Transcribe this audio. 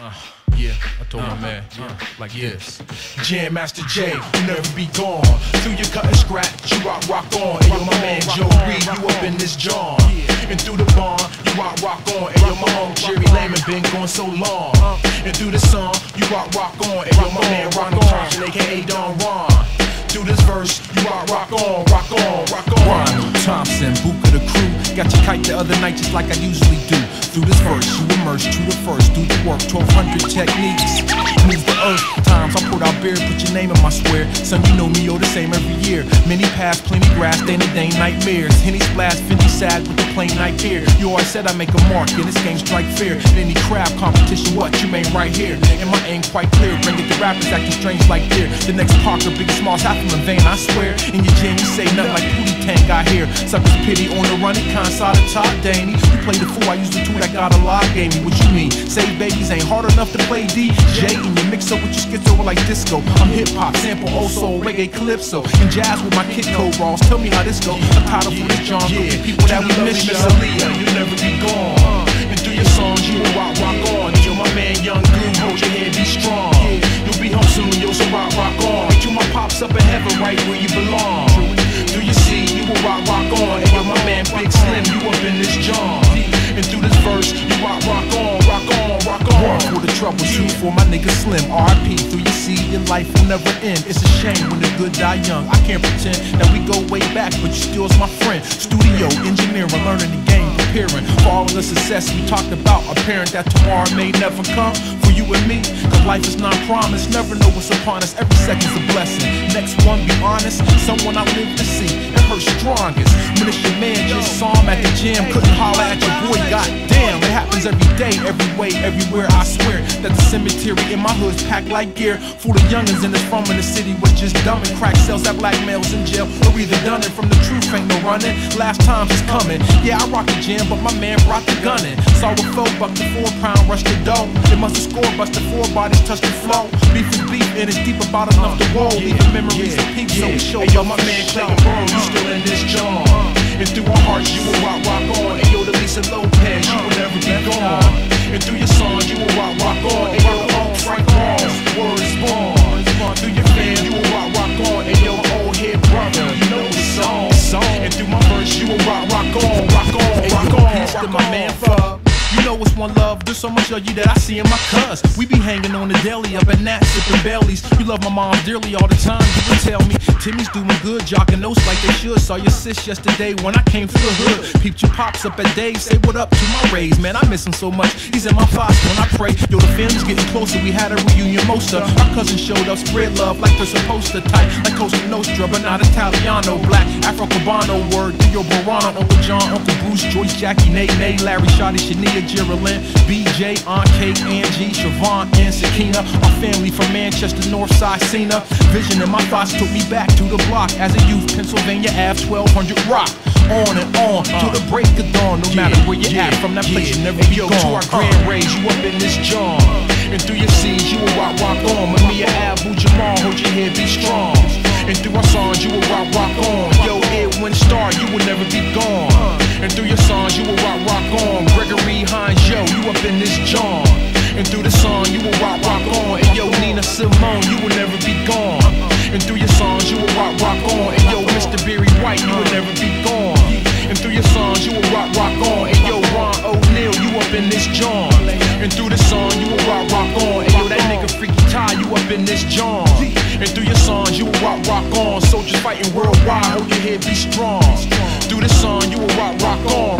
Uh, yeah, I told my man, yeah, like this. Jam Master Jay, you never be gone. Through your cut and scratch, you rock, rock on. Hey, yo, my man Joe Reed, you up in this John. And through the barn, you rock, rock on. Hey, yo, my home Jerry Lehman been gone so long. And through the song, you rock, rock on. Hey, yo, my man Ronald Thompson, aka Don Ron. Through this verse, you rock, rock on, rock on, rock on. Ronald Thompson, book of the crew. Got your kite the other night just like I usually do. Through this verse, you immerse work, 1200 Technics. Move the earth. Times I put out beer, put your name in my square. Son, you know me, oh, the same every year. Many paths, plenty grass, day to day nightmares. Henny splash, Fendi sag with the plain night beer. You always said I make a mark, in this game strike fear. In any crab competition, what you mean right here? And my aim quite clear. Bring it to rappers acting strange like fear. The next Parker, Biggie Smalls, half of them vain, I swear. In your jam, you say nothing like Pootie Tang, I hear. Suckers pity on the run, it conside the top, Danny. You play the fool, I use the tool that got a lot, gave me. What you mean? Ain't hard enough to play DJ. And you mix up with your over like disco. I'm hip hop, sample, old soul, reggae, calypso. And jazz with my kid code Ross. Tell me how this go. A title for this John, Yeah, people that we miss, Miss yo. Aaliyah, you never be gone. And through your songs, you will rock, rock on. Yo, my man, Young Goon, hold your head, be strong. You'll be home soon, yo, so rock, rock on. You my pops up in heaven, right where you belong. For my nigga Slim. RP through you see, your life will never end. It's a shame when the good die young. I can't pretend that we go way back, but you still's my friend. Studio, engineering, learning the game, preparing for all the success we talked about. Apparent that tomorrow may never come for you and me. Cause life is not promised, never know what's upon us. Every second's a blessing. Next one, be honest, someone I live to see. It hurts strongest. When it's your man just saw him at the gym, couldn't holler at your boy, goddamn. It happens every day, every way, everywhere. I swear that the cemetery in my hood's packed like gear. Full of youngins in this from in the city was just dumb and crack sales that black males in jail. Or either done it from the truth, ain't no running. Last time's is coming. Yeah, I rock the gym, but my man brought the gun in. Saw a four buck the four pound rush the dough. It must have scored, busted four bodies touch the flow. Beef is beef, and it's deep about enough to uh, roll. Leaving memories of peeps, so we show Hey, yo, my man. Clayton Bro, you still in this John. Uh, uh. And through our hearts, you will rock, rock on. And yo, the Lisa Lopes, you will never be gone. And through your to my man Fub. You know it's one love. There's so much of you that I see in my cuz. We be hanging on the deli up at Nats with the bellies. You love my mom dearly all the time. You would tell me Timmy's doing good, jocking notes like they should. Saw your sis yesterday when I came through the hood. Peeped your pops up at Dave. Say what up to my rays, man. I miss him so much. He's in my thoughts when I pray. Yo, the family's getting closer. We had a reunion most of. Our cousins showed up, spread love like they're supposed to. Tight like Costa Nostra, but not Italiano. Black Afro Cubano word. Theo Borano, Uncle John, Uncle Bruce, Joyce, Jackie, Nate, Nate, Larry, Shotty, Shania, Geraldine, BJ, Aunt Kate, Angie, Siobhan, and Sakina. Our family from Manchester, Northside, Cena. Vision in my thoughts took me back to the block as a youth, Pennsylvania Ave, 1200 Rock. On and on to the break of dawn, no matter where you're at. From that place, you never be yo, gone. to our Uh. grand raise, you up in this John. And through your seas, you will rock, rock on. Mumia Abu Jamal, hold your head, be strong. And through our songs, you will rock, rock on. Yo, Edwin Starr, you will never be gone. Up in this John. And through your songs, you will rock, rock on. Soldiers fighting worldwide, hold your head, be strong. Through the song, you will rock, rock on,